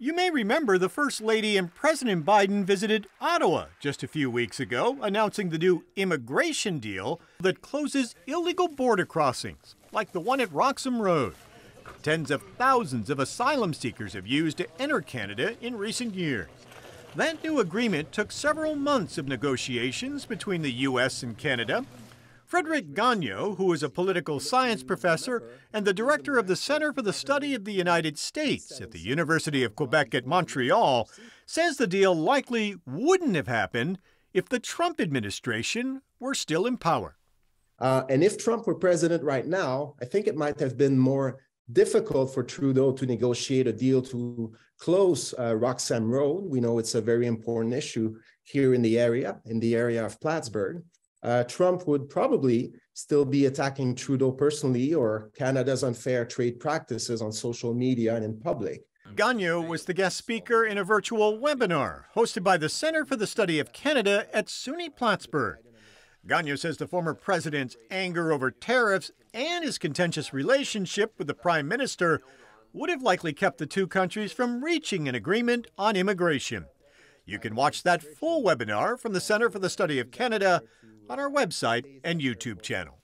You may remember the First Lady and President Biden visited Ottawa just a few weeks ago, announcing the new immigration deal that closes illegal border crossings, like the one at Roxham Road. Tens of thousands of asylum seekers have used to enter Canada in recent years. That new agreement took several months of negotiations between the U.S. and Canada, Frederic Gagnon, who is a political science professor and the director of the Center for the Study of the United States at the University of Quebec at Montreal, says the deal likely wouldn't have happened if the Trump administration were still in power. Uh, and if Trump were president right now, I think it might have been more difficult for Trudeau to negotiate a deal to close uh, Roxham Road. We know it's a very important issue here in the area, in the area of Plattsburgh uh, Trump would probably still be attacking Trudeau personally or Canada's unfair trade practices on social media and in public. Gagnon was the guest speaker in a virtual webinar hosted by the Center for the Study of Canada at SUNY Plattsburgh. Gagnon says the former president's anger over tariffs and his contentious relationship with the prime minister would have likely kept the two countries from reaching an agreement on immigration. You can watch that full webinar from the Center for the Study of Canada on our website and YouTube channel.